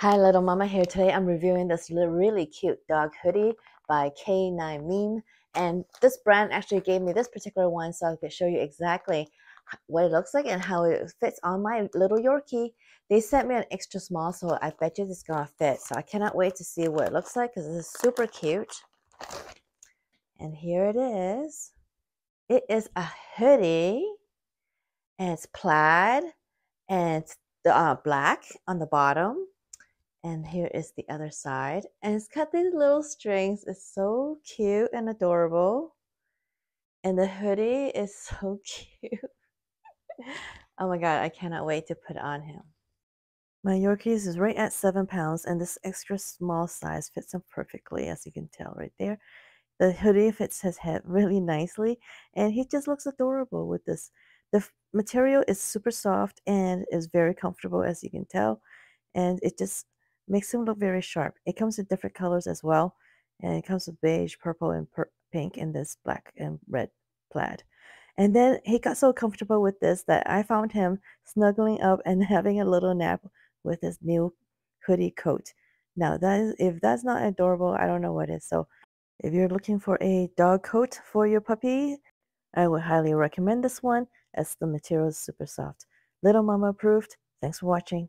Hi, little mama here. Today I'm reviewing this really cute dog hoodie by K9 Meme. And this brand actually gave me this particular one so I could show you exactly what it looks like and how it fits on my little Yorkie. They sent me an extra small, so I bet you it's gonna fit. So I cannot wait to see what it looks like because this is super cute. And here it is. It is a hoodie and it's plaid and it's uh, black on the bottom and here is the other side. And it's got these little strings. It's so cute and adorable. And the hoodie is so cute. oh my god, I cannot wait to put on him. My Yorkies is right at seven pounds, and this extra small size fits him perfectly, as you can tell right there. The hoodie fits his head really nicely, and he just looks adorable with this. The material is super soft and is very comfortable, as you can tell, and it just makes him look very sharp. It comes in different colors as well, and it comes with beige, purple, and per pink, in this black and red plaid. And then he got so comfortable with this that I found him snuggling up and having a little nap with his new hoodie coat. Now, that is, if that's not adorable, I don't know what is. So, if you're looking for a dog coat for your puppy, I would highly recommend this one as the material is super soft. Little Mama approved. Thanks for watching.